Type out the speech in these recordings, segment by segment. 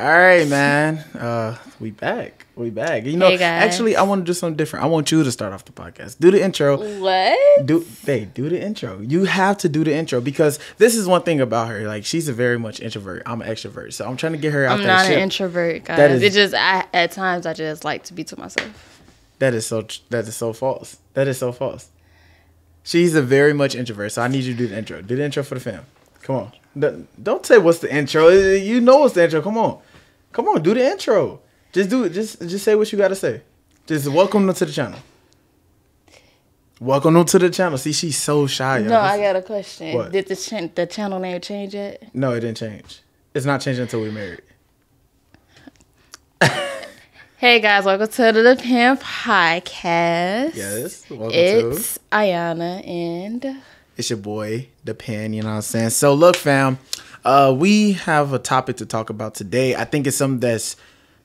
All right, man. Uh, we back. We back. You know, Hey, actually, I want to do something different. I want you to start off the podcast. Do the intro. What? Do hey, do the intro. You have to do the intro because this is one thing about her. Like she's a very much introvert. I'm an extrovert, so I'm trying to get her out I'm not shit. an introvert, guys. That is- it just I at times I just like to be to myself. That is so. That is so false. That is so false. She's a very much introvert, so I need you to do the intro. Do the intro for the fam. Come on. Don't- Don't say what's the intro. You know what's the intro. Come on. Come on. Do the intro. Just do it. Just just say what you gotta say. Just welcome them to the channel. Welcome them to the channel. See, she's so shy. No, I got a question. What? Did the ch- the channel name change yet? no, it didn't change. It's not changing until we're married. Hey guys, welcome to the Pimp Podcast. Yes. Welcome to. It's Ayana and It's your boy, Depend, you know what I'm saying? So look, fam, uh, we have a topic to talk about today. I think it's something that's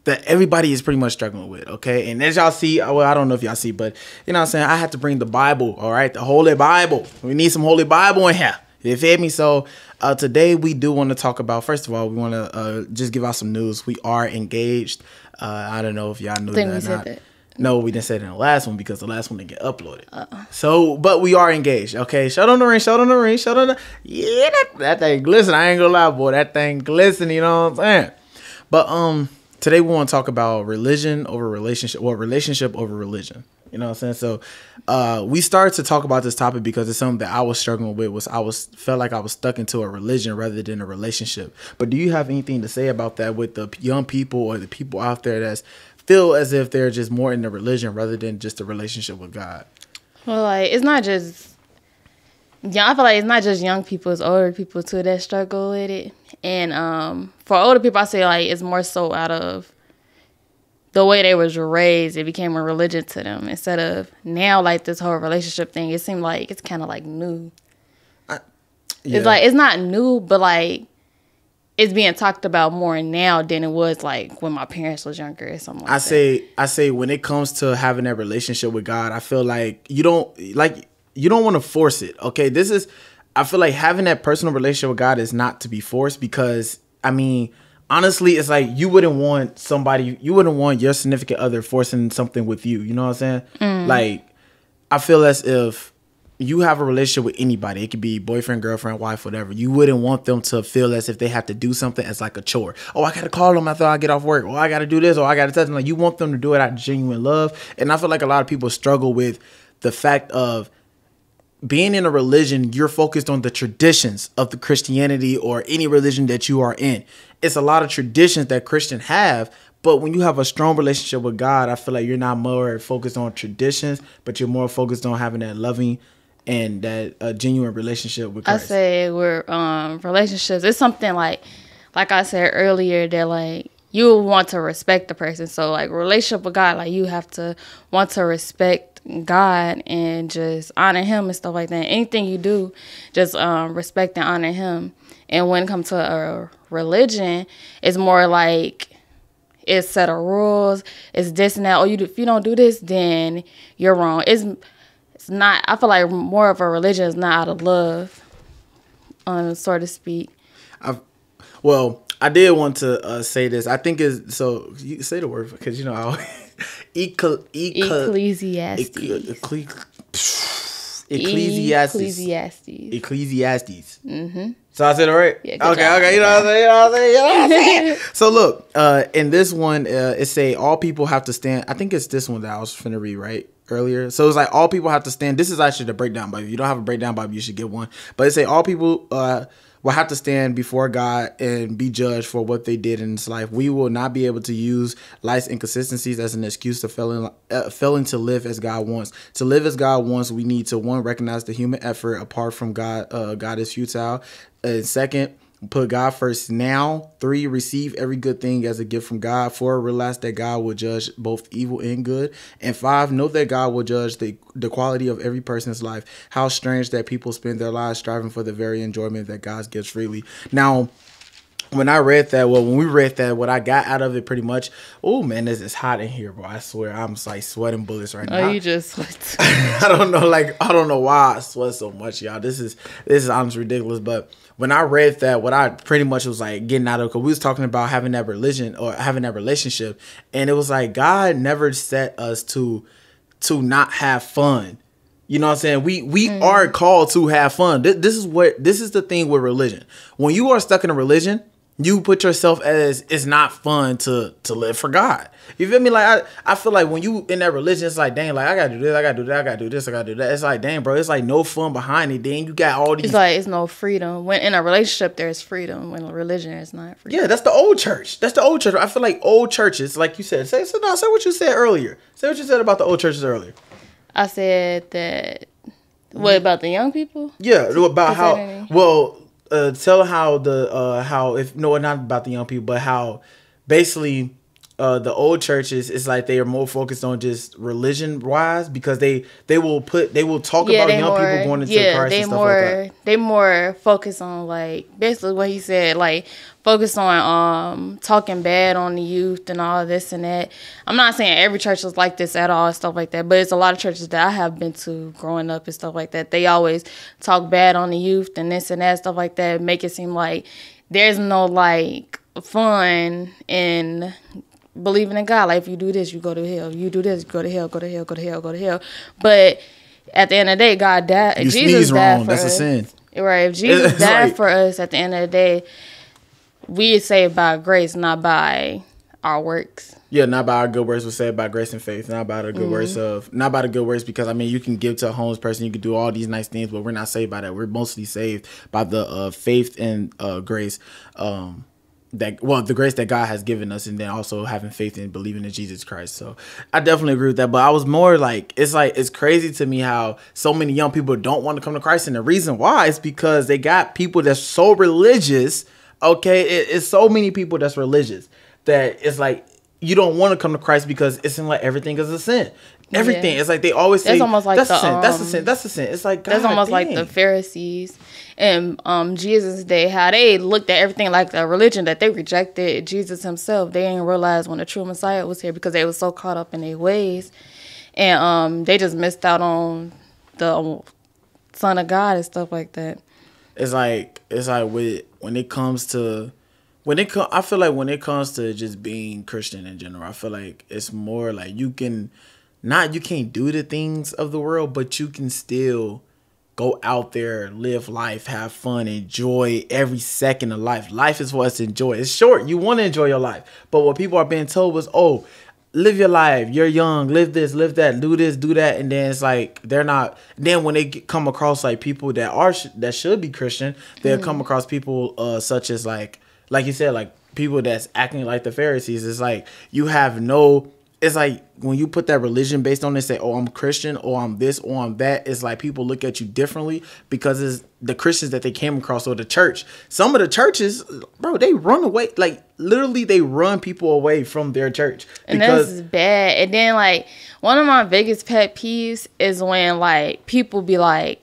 that everybody is pretty much struggling with, okay? And as y'all see, well, I don't know if y'all see, but you know what I'm saying? I had to bring the Bible, all right? The Holy Bible. We need some Holy Bible in here. You feel me? So uh, today we do want to talk about, first of all, we want to uh, just give out some news. We are engaged. Uh, I don't know if y'all knew that or not. that. No, we didn't say it in the last one because the last one didn't get uploaded. So, but we are engaged. Okay, shout on the ring, shout on the ring, shout on the yeah. That, that thing glisten. I ain't gonna lie, boy. That thing glisten. You know what I'm saying? But um, today we want to talk about religion over relationship, well, relationship over religion. You know what I'm saying? So, uh, we started to talk about this topic because it's something that I was struggling with. Was I was felt like I was stuck into a religion rather than a relationship. But do you have anything to say about that with the young people or the people out there that's feel as if they're just more in the religion rather than just a relationship with God? well, like it's not just yeah. I feel like it's not just young people; it's older people too that struggle with it. And um, for older people, I say like it's more so out of the way they was raised. It became a religion to them instead of now like this whole relationship thing. It seemed like it's kind of like new. Yeah. It's like it's not new, but like it's being talked about more now than it was like when my parents was younger or something. Like I that. say I say when it comes to having that relationship with God, I feel like you don't like you don't want to force it. Okay, this is I feel like having that personal relationship with God is not to be forced because I mean honestly it's like you wouldn't want somebody you wouldn't want your significant other forcing something with you. You know what I'm saying? Mm. Like I feel as if you have a relationship with anybody, it could be boyfriend, girlfriend, wife, whatever. You wouldn't want them to feel as if they have to do something as like a chore. Oh, I gotta call them after I get off work. Oh, I gotta do this. Or I gotta tell them. Like you want them to do it out of genuine love. And I feel like a lot of people struggle with the fact of being in a religion, you're focused on the traditions of the Christianity or any religion that you are in. It's a lot of traditions that Christians have, but when you have a strong relationship with God, I feel like you're not more focused on traditions, but you're more focused on having that loving and that uh, genuine relationship with I say we're um relationships. It's something like like I said earlier that like you want to respect the person. So like relationship with God, like you have to want to respect God and just honor him and stuff like that. Anything you do, just um respect and honor him. And when it comes to a religion, it's more like it's set of rules. It's this and that. Oh, you if you don't do this, then you're wrong. It's it's not. I feel like more of a religion is not out of love, um, so to speak. I've, well, I did want to uh, say this. I think is so. You say the word because you know I eco, eco, Ecclesiastes. Ecclesiastes. Ecclesiastes. Ecclesiastes. Mm-hmm. So I said it right. Yeah, okay, job. okay. You know what I'm saying. You know what I'm saying. You know what I'm saying. so look, uh, in this one, uh, it say all people have to stand. I think it's this one that I was finna read right earlier. So it's like all people have to stand. This is actually the breakdown Bible. If you don't have a breakdown Bible, you should get one. But it say all people uh will have to stand before God and be judged for what they did in this life. We will not be able to use life's inconsistencies as an excuse to failing, uh, failing to live as God wants. To live as God wants, we need to one recognize the human effort apart from God. Uh, God is futile. And second, put God first now. Three, receive every good thing as a gift from God. Four, realize that God will judge both evil and good. And five, know that God will judge the, the quality of every person's life. How strange that people spend their lives striving for the very enjoyment that God gives freely. Now, when I read that, well, when we read that, what I got out of it pretty much, oh man, this is hot in here, bro. I swear, I'm like sweating bullets right Oh, now. you just sweat. I don't know, like I don't know why I sweat so much, y'all. This is this is honestly ridiculous. But when I read that, what I pretty much was like getting out of because we was talking about having that religion or having that relationship, and it was like God never set us to to not have fun. You know what I'm saying? We we mm. are called to have fun. This, this is what this is the thing with religion. When you are stuck in a religion, you put yourself as it's not fun to to live for God. You feel me? Like I, I feel like when you in that religion, it's like dang, like I gotta do this, I gotta do that, I gotta do this, I gotta do that. It's like dang, bro, it's like no fun behind it. Then you got all these. It's like it's no freedom. When in a relationship, there's freedom. When religion is not freedom. yeah, that's the old church. That's the old church. I feel like old churches, like you said, say so no, say what you said earlier. Say what you said about the old churches earlier. I said that. What about the young people? Yeah, about how well uh tell how the uh how if no not about the young people, but how basically uh the old churches it's like they are more focused on just religion wise because they they will put they will talk about young people going into Christ they and stuff more like that. they more focus on like basically what he said, like focus on um talking bad on the youth and all this and that. I'm not saying every church is like this at all and stuff like that, but it's a lot of churches that I have been to growing up and stuff like that. They always talk bad on the youth and this and that stuff like that, make it seem like there's no like fun in believing in God. Like if you do this, you go to hell. You do this, go to hell, go to hell, go to hell, go to hell. But at the end of the day, God died. You Jesus sneeze died wrong, for that's a us. sin. Right. If Jesus died like- for us at the end of the day, we are saved by grace, not by our works. Yeah, not by our good works, but saved by grace and faith. Not by the good works Mm-hmm. of, not by the good works, because I mean, you can give to a homeless person, you can do all these nice things, but we're not saved by that. We're mostly saved by the uh, faith and uh, grace, um, that well, the grace that God has given us, and then also having faith and believing in Jesus Christ. So I definitely agree with that. But I was more like, it's like it's crazy to me how so many young people don't want to come to Christ, and the reason why is because they got people that's so religious. Okay, it, it's so many people that's religious that it's like you don't want to come to Christ because it's in like everything is a sin. Everything. Yeah. It's like they always say That's almost like that's the, a sin. that's a um, sin. That's a sin. It's like That's God almost like the. Pharisees and um Jesus' day, how they looked at everything like a religion that they rejected Jesus himself. They didn't realize when the true Messiah was here because they were so caught up in their ways. And um they just missed out on the um, Son of God and stuff like that. it's like it's like with when it comes to when it co- I feel like when it comes to just being Christian in general, I feel like it's more like you can not you can't do the things of the world, but you can still go out there, live life, have fun, enjoy every second of life. Life is for us to enjoy. It's short. You want to enjoy your life. But what people are being told was, oh, live your life. You're young. Live this, live that, do this, do that. And then it's like they're not. Then when they come across like people that are sh- that should be Christian, they'll come across people uh, such as like like you said, like people that's acting like the Pharisees. It's like you have no. It's like when you put that religion based on it, say, "Oh, I'm Christian," or "I'm this," or "I'm that." It's like people look at you differently because it's the Christians that they came across or the church. Some of the churches, bro, they run away. Like literally, they run people away from their church And because that's bad. And then like one of my biggest pet peeves is when like people be like,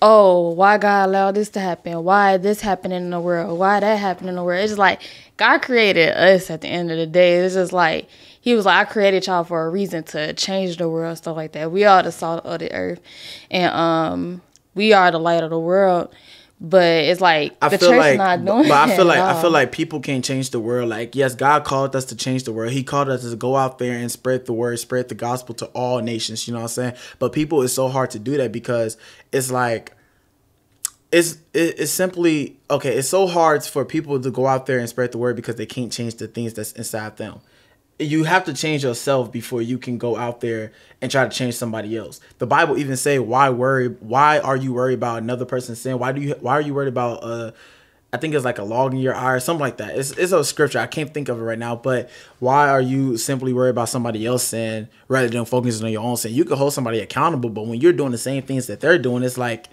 "Oh, why God allowed this to happen? Why this happening in the world? Why that happening in the world?" It's just like God created us. At the end of the day, it's just like He was like, "I created y'all for a reason to change the world, stuff like that. We are the salt of the earth, and um, we are the light of the world." But it's like I the feel church like, not doing but I feel like I feel like people can't change the world. Like yes, God called us to change the world. He called us to go out there and spread the word, spread the gospel to all nations. You know what I'm saying? But people, it's so hard to do that because it's like it's it, it's simply okay. It's so hard for people to go out there and spread the word because they can't change the things that's inside them. You have to change yourself before you can go out there and try to change somebody else. The Bible even say, "Why worry? Why are you worried about another person's sin? Why do you? Why are you worried about uh?" I think it's like a log in your eye or something like that. It's, it's a scripture. I can't think of it right now. But why are you simply worried about somebody else sin rather than focusing on your own sin? You can hold somebody accountable, but when you're doing the same things that they're doing, it's like,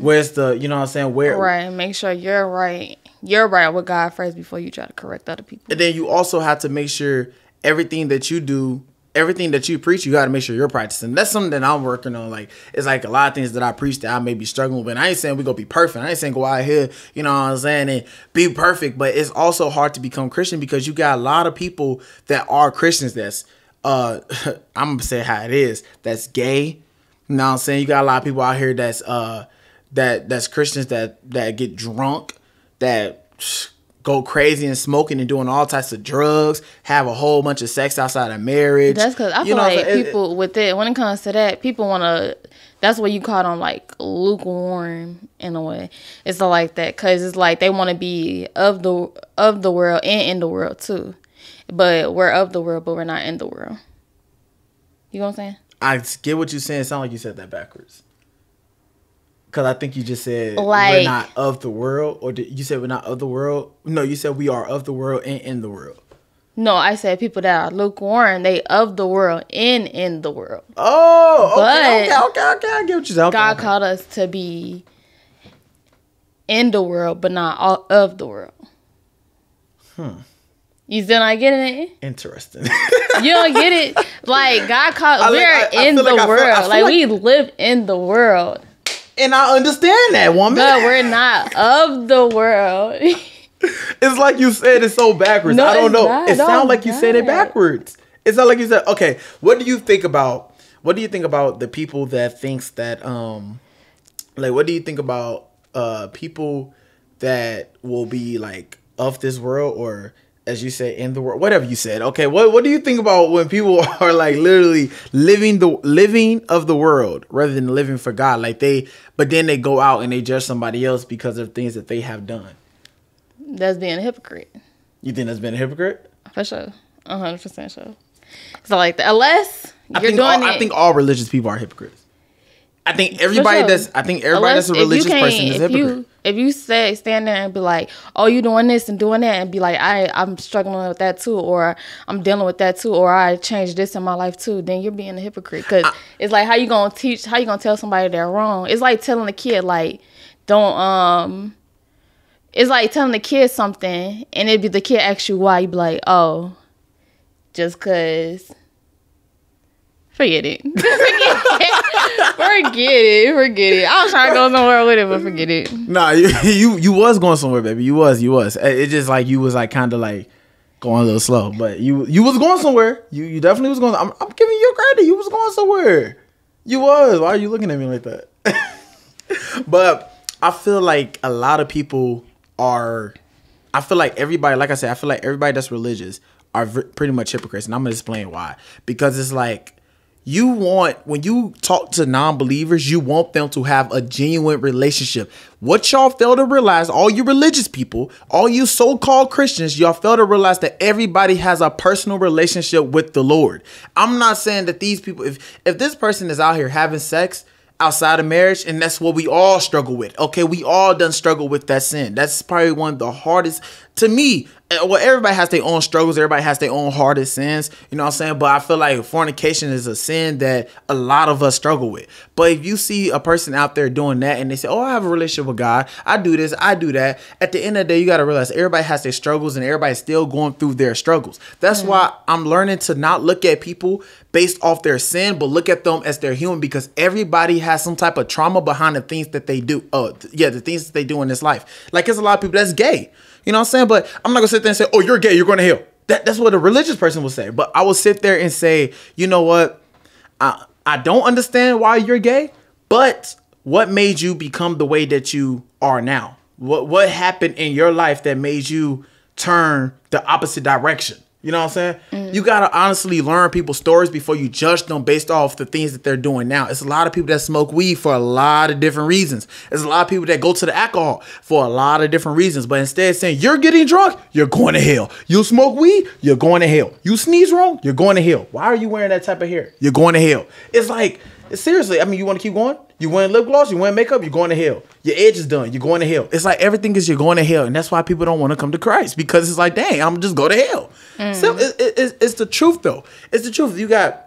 where's the, you know what I'm saying? Where, right. Make sure you're right. You're right with God first before you try to correct other people. and then you also have to make sure everything that you do everything that you preach, you got to make sure you're practicing. That's something that I'm working on. Like it's like a lot of things that I preach that I may be struggling with. And I ain't saying we gonna be perfect. I ain't saying go out here, you know what I'm saying, and be perfect. But it's also hard to become Christian because you got a lot of people that are Christians that's uh I'm gonna say how it is, that's gay. You know what I'm saying? You got a lot of people out here that's uh that that's Christians that that get drunk, that go crazy and smoking and doing all types of drugs, have a whole bunch of sex outside of marriage. That's because I You feel know like? It- people with it when it comes to that, people want to. That's what you call them like lukewarm in a way. It's like that because it's like they want to be of the of the world and in the world too, but we're of the world, but we're not in the world. You know what I'm saying? I get what you're saying. It sound like you said that backwards. Cause I think you just said we're not of the world, or did you said we're not of the world? No, you said we are of the world and in the world. No, I said people that are lukewarm, they of the world and in the world. Oh, okay, But- okay, okay, okay. I get what you're saying. God okay. called us to be in the world, but not all of the world. Hmm. You still not getting it? Interesting. You don't get it. Like God called, like- we're I- I in the like I feel- world. Feel like, like- we live in the world, and I understand that woman. but we're not of the world. It's like you said it so backwards. No, I don't know. not. It No, sounds like you said it backwards. It's not like you said, okay, what do you think about what do you think about the people that thinks that um like what do you think about uh people that will be like of this world or as you say in the world whatever you said okay what what do you think about when people are like literally living the living of the world rather than living for god like they but then they go out and they judge somebody else because of things that they have done That's being a hypocrite you think that's being a hypocrite for sure, a hundred percent sure. So like that, unless you're doing all, it. I think all religious people are hypocrites. I think everybody sure. that's I think everybody Unless- that's a religious person is if hypocrite. You, if you say stand there and be like, "Oh, you doing this and doing that," and be like, "I I'm struggling with that too," or "I'm dealing with that too," or "I changed this in my life too," then you're being a hypocrite. Because it's like how you gonna teach, how you gonna tell somebody they're wrong? It's like telling a kid like, "Don't um." It's like telling the kid something, and it'd be the kid asks you why. You be like, "Oh, just cause." Forget it. forget it. Forget it. I was trying to go somewhere with it, but forget it. Nah, you, you you was going somewhere, baby. You was, you was. It it just like you was like kind of like going a little slow, but you you was going somewhere. You you definitely was going. I'm, I'm giving you credit. You was going somewhere. You was. Why are you looking at me like that? but I feel like a lot of people are. I feel like everybody, like I said, I feel like everybody that's religious are pretty much hypocrites, and I'm gonna explain why. Because it's like you want when you talk to non-believers, you want them to have a genuine relationship. What y'all fail to realize, all you religious people, all you so-called Christians, y'all fail to realize that everybody has a personal relationship with the Lord. I'm not saying that these people, if if this person is out here having sex outside of marriage and that's what we all struggle with okay we all done struggle with that sin that's probably one of the hardest to me uh, well everybody has their own struggles everybody has their own hardest sins you know what i'm saying? But i feel like fornication is a sin that a lot of us struggle with. But if you see a person out there doing that and they say oh i have a relationship with god. I do this. I do that. At the end of the day you got to realize everybody has their struggles and everybody's still going through their struggles. That's why i'm learning to not look at people based off their sin but look at them as they're human because everybody has some type of trauma behind the things that they do uh th- yeah the things that they do in this life. Like there's a lot of people that's gay you know what i'm saying but i'm not gonna sit there and say oh you're gay you're going to hell that, that's what a religious person will say but i will sit there and say you know what I, I don't understand why you're gay, but what made you become the way that you are now? What what happened in your life that made you turn the opposite direction? You know what I'm saying? You gotta honestly learn people's stories before you judge them based off the things that they're doing now. It's a lot of people that smoke weed for a lot of different reasons. There's a lot of people that go to the alcohol for a lot of different reasons. But instead saying you're getting drunk, you're going to hell. You smoke weed, you're going to hell. You sneeze wrong, you're going to hell. Why are you wearing that type of hair? You're going to hell. It's like seriously. I mean, you want to keep going? You wearing lip gloss? You wearing makeup? You're going to hell. Your edge is done. You're going to hell. It's like everything is you're going to hell, and that's why people don't want to come to Christ because it's like, dang, I'm just go to hell. Mm. So it, it- it's, it's the truth though. It's the truth. You got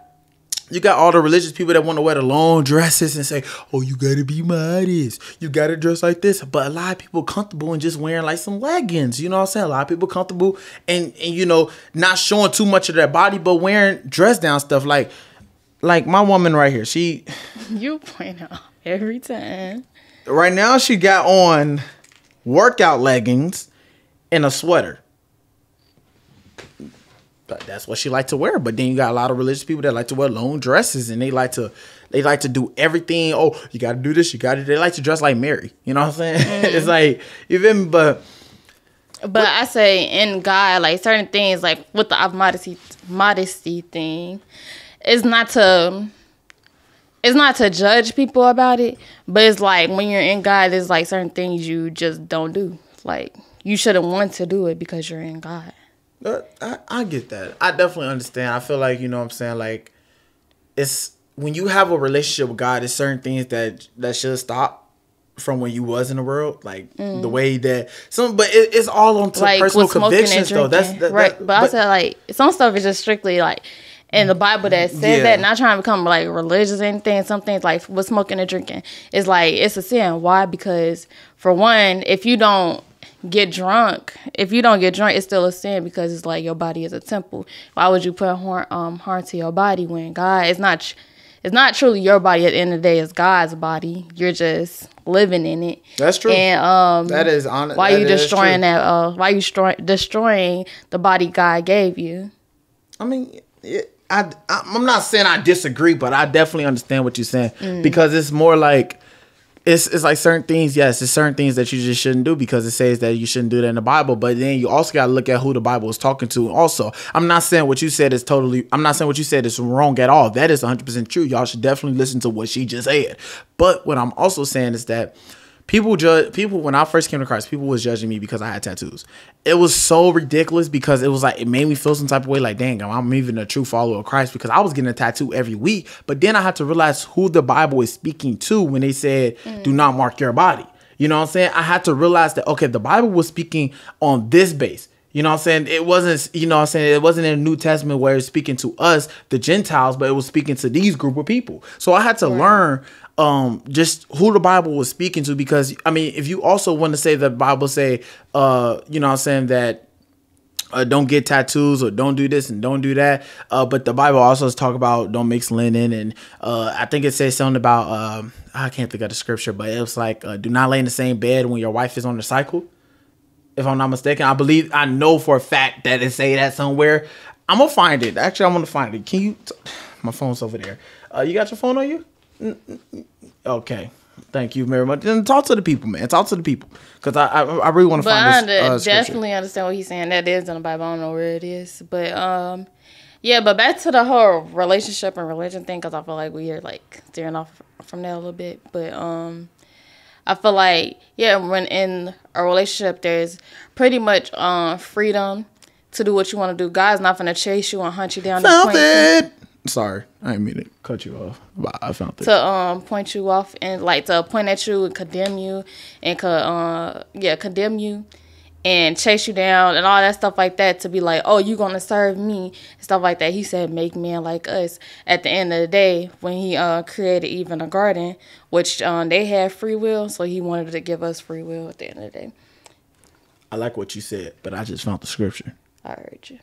you got all the religious people that want to wear the long dresses and say, "Oh, you gotta be modest. You gotta dress like this." But a lot of people comfortable in just wearing like some leggings. You know what I'm saying? A lot of people comfortable and, and you know not showing too much of their body, but wearing dress down stuff. Like, like my woman right here. She You point out every time. right now she got on workout leggings and a sweater. But that's what she like to wear. But then you got a lot of religious people that like to wear long dresses and they like to they like to do everything. Oh, you gotta do this, you gotta they like to dress like Mary. You know what I'm saying? it's mm. like even? But But I say in God, like certain things, like with the modesty modesty thing, it's not to it's not to judge people about it, but it's like when you're in God, there's like certain things you just don't do. Like you shouldn't want to do it because you're in God. Uh, I, I get that. I definitely understand. I feel like you know what I'm saying. Like it's when you have a relationship with God, there's certain things that that should stop from when you was in the world, like the way that some. But it, it's all on to Mm. like personal convictions, though. That's that, right. that- but, I said like some stuff is just strictly like in the Bible that says Yeah. that. Not trying to become like religious or anything. Some things like with smoking and drinking is like it's a sin. Why? Because for one, if you don't get drunk, if you don't get drunk, it's still a sin because it's like your body is a temple. Why would you put harm um harm to your body when God is not? It's not truly your body at the end of the day. It's God's body. You're just living in it. That's true. And um, that is honest. why that you destroying that? Uh, why you destroy, destroying the body God gave you? I mean, it, I, I'm not saying I disagree, but I definitely understand what you're saying Mm. because it's more like it's it's like certain things. Yes, it's certain things that you just shouldn't do because it says that you shouldn't do that in the Bible. But then you also got to look at who the Bible is talking to. Also, I'm not saying what you said is totally. I'm not saying what you said is wrong at all. That is 100 percent true. Y'all should definitely listen to what she just said. But what I'm also saying is that people judge people when I first came to Christ, people was judging me because I had tattoos. It was so ridiculous because it was like it made me feel some type of way like dang, I'm even a true follower of Christ because I was getting a tattoo every week. But then I had to realize who the Bible is speaking to when they said, Do not mark your body. You know what I'm saying? I had to realize that okay, the Bible was speaking on this base. You know what I'm saying? It wasn't, you know what I'm saying? It wasn't in the New Testament where it's speaking to us, the Gentiles, but it was speaking to these group of people. So I had to learn um just who the Bible was speaking to because I mean, if you also want to say the Bible say uh, you know I'm saying that uh, don't get tattoos or don't do this and don't do that. Uh, but the Bible also talk about don't mix linen and uh, I think it says something about um, I can't think of the scripture, but it was like uh, do not lay in the same bed when your wife is on the cycle. If I'm not mistaken, I believe I know for a fact that it say that somewhere. I'm gonna find it. Actually, I'm gonna find it. Can you? My phone's over there. Uh, you got your phone on you? Okay. Thank you very much. Then talk to the people, man. Talk to the people, because I, I I really want to I find this under- uh, definitely understand what he's saying. That is in the Bible. I don't know where it is, but um, yeah. But back to the whole relationship and religion thing, because I feel like we are like steering off from that a little bit. But um, I feel like yeah, when in a relationship, there's pretty much um freedom to do what you want to do. God's not gonna chase you and hunt you down. and Found point you- it. Sorry, I didn't mean to cut you off. But I found it. to um point you off and like to point at you and condemn you and co- uh yeah condemn you and chase you down and all that stuff like that to be like oh you gonna serve me and stuff like that he said make men like us at the end of the day when he uh created even a garden which um they had free will so he wanted to give us free will at the end of the day I like what you said, but I just found the scripture. i heard you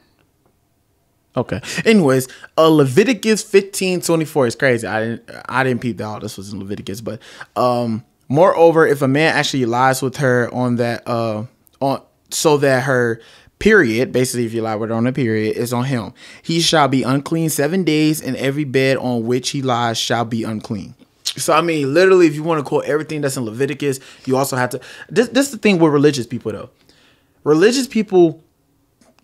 Okay. Anyways, uh, Leviticus fifteen twenty four is crazy. I didn't I didn't peep that all this was in Leviticus, but um, moreover, if a man actually lies with her on that uh on so that her period, basically if you lie with her on a period, is on him, he shall be unclean seven days, and every bed on which he lies shall be unclean. So I mean, literally, if you want to quote everything that's in Leviticus, you also have to. This this is the thing with religious people though. Religious people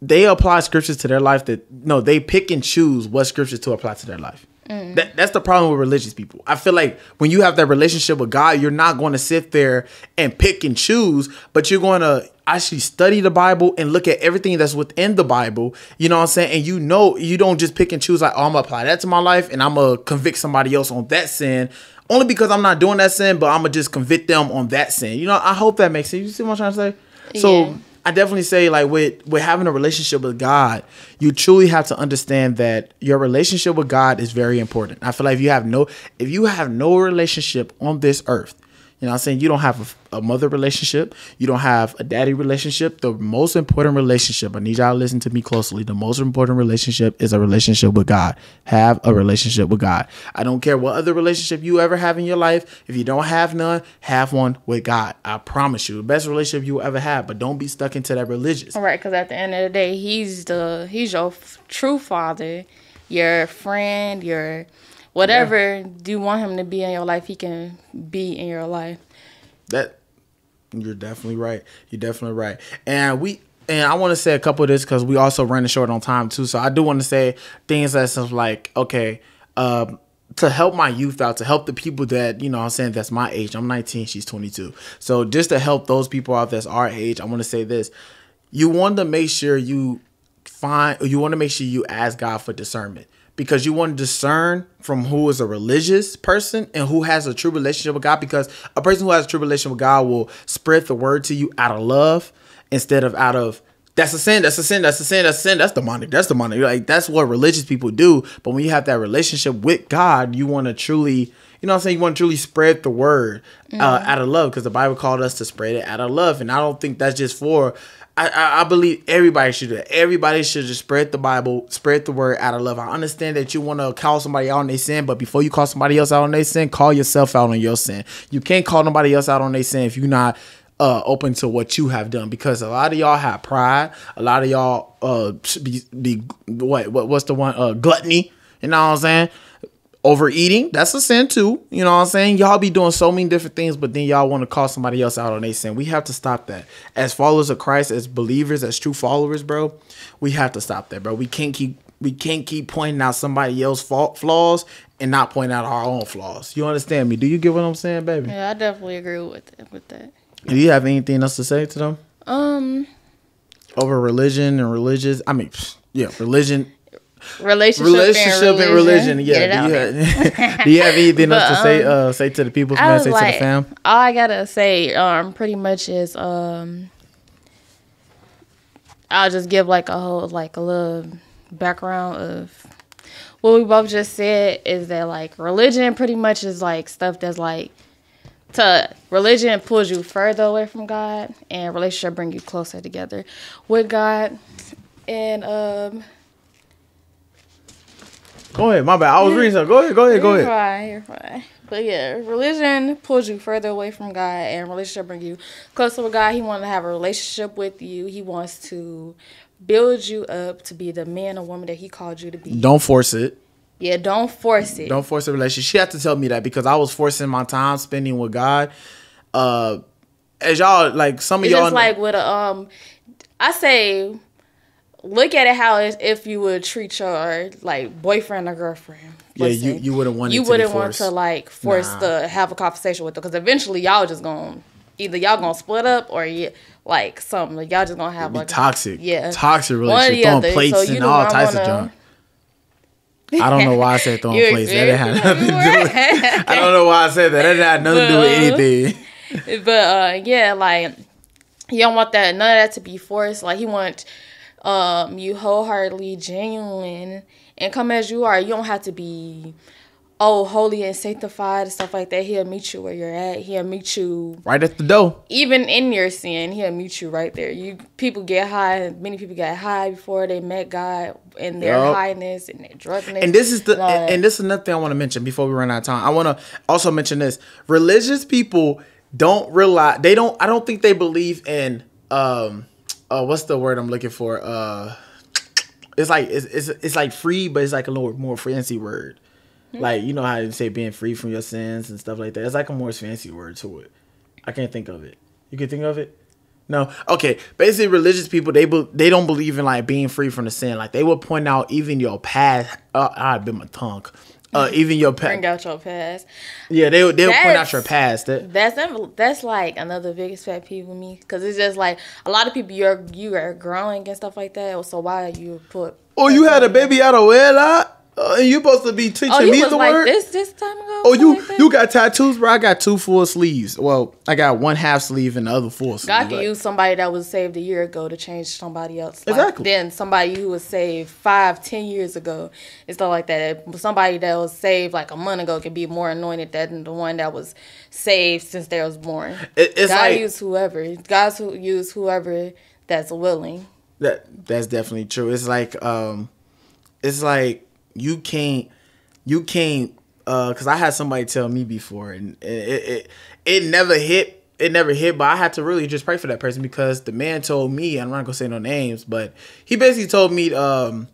they apply scriptures to their life that no they pick and choose what scriptures to apply to their life. Mm. That, that's the problem with religious people. I feel like when you have that relationship with god you're not going to sit there and pick and choose but you're going to actually study the bible and look at everything that's within the bible you know what i'm saying? And you know you don't just pick and choose like oh i'm gonna apply that to my life and i'm gonna convict somebody else on that sin only because i'm not doing that sin but i'm gonna just convict them on that sin. You know i hope that makes sense. You see what i'm trying to say? So Yeah. I definitely say like with with having a relationship with God, you truly have to understand that your relationship with God is very important. I feel like if you have no if you have no relationship on this earth, you know I'm saying? You don't have a, a, mother relationship. You don't have a daddy relationship. The most important relationship, I need y'all to listen to me closely. The most important relationship is a relationship with God. Have a relationship with God. I don't care what other relationship you ever have in your life. If you don't have none, have one with God. I promise you. The best relationship you ever have, but don't be stuck into that religious. All right, because at the end of the day, he's the he's your f- true father, your friend, your whatever yeah. you want him to be in your life, he can be in your life. That you're definitely right. You're definitely right. And we and I want to say a couple of this because we also running short on time too. So I do want to say things that's like okay. Um, to help my youth out, to help the people that, you know, I'm saying that's my age. I'm 19, she's 22. So just to help those people out that's our age, I want to say this. You want to make sure you find, you want to make sure you ask God for discernment because you want to discern from who is a religious person and who has a true relationship with God. Because a person who has a true relationship with God will spread the word to you out of love instead of out of that's a sin, that's a sin, that's a sin, that's a sin, that's demonic, that's demonic. Like that's what religious people do. But when you have that relationship with God, you want to truly, you know I'm saying, you want to truly spread the word uh, out of love because the Bible called us to spread it out of love. And I don't think that's just for I, I, believe everybody should do. Everybody should just spread the Bible, spread the word out of love. I understand that you want to call somebody out on their sin, but before you call somebody else out on their sin, call yourself out on your sin. You can't call nobody else out on their sin if you're not uh, open to what you have done because a lot of y'all have pride. A lot of y'all uh be, be what what what's the one uh gluttony. You know what I'm saying? Overeating. That's a sin too. You know what i'm saying? Y'all be doing so many different things but then y'all want to call somebody else out on their sin. We have to stop that. As followers of christ as believers as true followers bro we have to stop that bro. We can't keep we can't keep pointing out somebody else's fault flaws and not point out our own flaws. You understand me? Do you get what i'm saying baby? Yeah i definitely agree with it, with that. Do you have anything else to say to them? Um over religion and religious i mean yeah religion relationship, relationship and, and religion. Yeah. Do you, have, do you, have, anything but, else to say? Um, uh, say to the people, man. Say like, to the fam. All I gotta say, um, pretty much is, um, I'll just give like a whole, like a little background of what we both just said. Is that like religion pretty much is like stuff that's like to religion pulls you further away from God, and relationship bring you closer together with God, and um Go ahead, my bad. I was reading something. Go ahead, go ahead, go ahead. You're fine, you're fine. But yeah, religion pulls you further away from God, and relationship brings you closer with God. He wants to have a relationship with you. He wants to build you up to be the man or woman that He called you to be. Don't force it. Yeah, don't force it. Don't force a relationship. She had to tell me that because I was forcing my time spending with God. Uh, as y'all like, some of it's y'all just like with a um, I say look at it how if you would treat your like boyfriend or girlfriend. Yeah, you, you wouldn't want you wouldn't want to like force nah. to have a conversation with them because eventually y'all just gonna either y'all gonna split up or you like something y'all just gonna have like toxic yeah toxic relationship throwing other. plates so and all types wanna, of junk. I don't know why I said throwing plates. That had nothing to do with, I don't know why I said that. That had nothing but, to do with anything. But uh, yeah, like he don't want that none of that to be forced. Like he want um, you wholeheartedly genuine and come as you are. You don't have to be oh holy and sanctified and stuff like that. He'll meet you where you're at. He'll meet you right at the door. Even in your sin, he'll meet you right there. You people get high. Many people got high before they met God in their yep. highness and their drugness. And this is the and, and this is another thing I want to mention before we run out of time. I want to also mention this: religious people don't realize they don't. I don't think they believe in um uh, what's the word I'm looking for? Uh, it's like it's, it's it's like free, but it's like a little more fancy word. Mm-hmm. Like you know how you say being free from your sins and stuff like that. It's like a more fancy word to it. I can't think of it. You can think of it. No, okay. Basically, religious people they be, they don't believe in like being free from the sin. Like they will point out even your past. Uh, I bit my tongue uh, even your past. Bring out your past. Yeah, they they'll point out your past. That, that's that's like another biggest pet peeve with me because it's just like a lot of people you're you are growing and stuff like that. So why you put? Oh, you had a baby out of wedlock. Uh, you supposed to be teaching Oh, you me was the like word. this this time ago. Oh, you like you got tattoos, bro? I got two full sleeves. Well, I got one half sleeve and the other full sleeve. God can Like, use somebody that was saved a year ago to change somebody else. Like, Exactly. Then somebody who was saved five, ten years ago and stuff like that. Somebody that was saved like a month ago can be more anointed than the one that was saved since they was born. It- it's God like- use whoever. God's who use whoever that's willing. That that's definitely true. It's like um, it's like you can't you can't uh, because I had somebody tell me before, and it, it it never hit. It never hit, but I had to really just pray for that person because the man told me, I'm not gonna say no names, but he basically told me, um,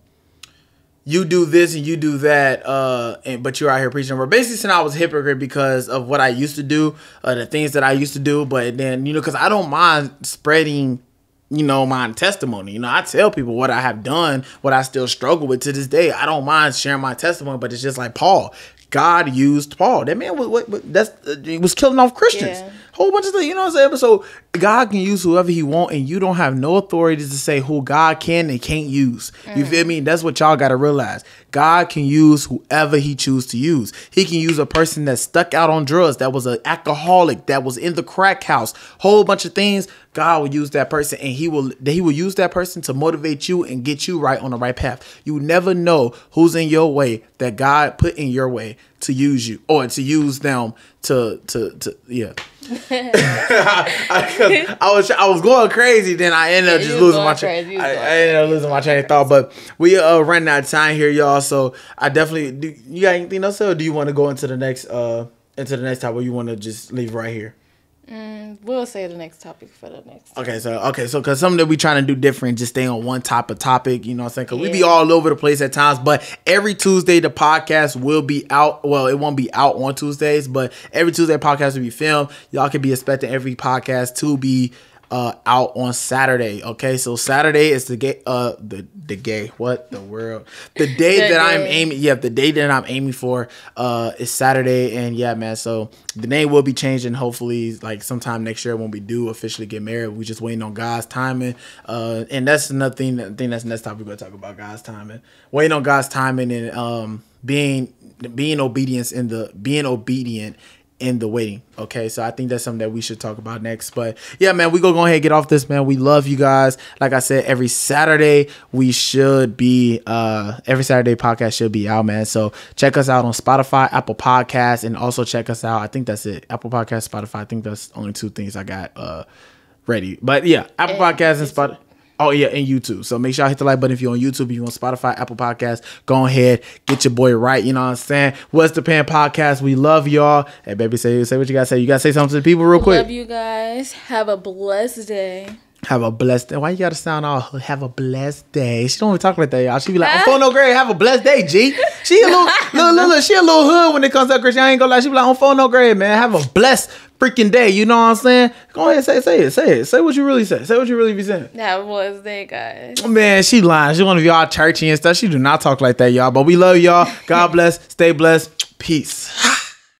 you do this and you do that, uh, and but you're out here preaching. But basically, saying I was a hypocrite because of what I used to do, uh, the things that I used to do. But then, you know, because I don't mind spreading, you know, my testimony. You know, I tell people what I have done, what I still struggle with to this day. I don't mind sharing my testimony, but it's just like Paul. God used Paul. That man was what that's uh, was killing off Christians. Yeah. Whole bunch of things, you know what I'm saying? So God can use whoever He want, and you don't have no authority to say who God can and can't use. You mm. feel me? That's what y'all got to realize. God can use whoever He choose to use. He can use a person that stuck out on drugs, that was an alcoholic, that was in the crack house, whole bunch of things. God will use that person, and He will He will use that person to motivate you and get you right on the right path. You never know who's in your way that God put in your way to use you or to use them to to to yeah. I, I was I was going crazy, then I ended up Yeah, just losing my train. crazy, I, going I ended up losing my train of thought, but we uh running out of time here, y'all. So I definitely do. You got anything else, or do you want to go into the next uh into the next topic? Or you want to just leave right here? Mm, we'll say the next topic for the next. Okay, so okay, so because something that we trying to do different, just stay on one type of topic. You know what I'm saying? Because we be all over the place at times, but every Tuesday the podcast will be out. Well, it won't be out on Tuesdays, but every Tuesday podcast will be filmed. Y'all can be expecting every podcast to be uh out on Saturday. Okay, so Saturday is the gay uh the the gay what the world? The day that I'm aiming yeah the day that I'm aiming for uh is Saturday and yeah man so the name will be changing hopefully like sometime next year when we do officially get married. We just waiting on God's timing uh and that's another thing I think that's the next topic we're gonna talk about God's timing. Waiting on God's timing and um being being obedience in the being obedient in the waiting. Okay, so I think that's something that we should talk about next. But yeah, man, we gonna go ahead and get off this, man. We love you guys. Like I said, every Saturday we should be uh every Saturday podcast should be out, man. So check us out on Spotify, Apple Podcasts, and also check us out. I think that's it. Apple Podcast, Spotify. I think that's only two things I got uh ready. But yeah, Apple Podcasts and Spotify. Oh yeah, and YouTube. So make sure I hit the like button if you're on YouTube, if you're on Spotify, Apple Podcasts. Go ahead, get your boy right. You know what I'm saying? What's Depend Podcast? We love y'all. Hey baby, say say what you gotta say. You gotta say something to the people real quick. Love you guys. Have a blessed day. Have a blessed day. Why you gotta sound all have a blessed day? She don't even talk like that, y'all. She be like, I'm phone no grade, have a blessed day, G. She a little, little, little, she a little hood when it comes to Christian. I ain't gonna lie. She be like, I'm phone no grade, man. Have a blessed freaking day. You know what I'm saying? Go ahead, say, it, say it, say it. Say what you really say. Say what you really be saying. Have a blessed day, guys. Man, she lying. She one of y'all churchy and stuff. She do not talk like that, y'all. But we love y'all. God bless. Stay blessed. Peace.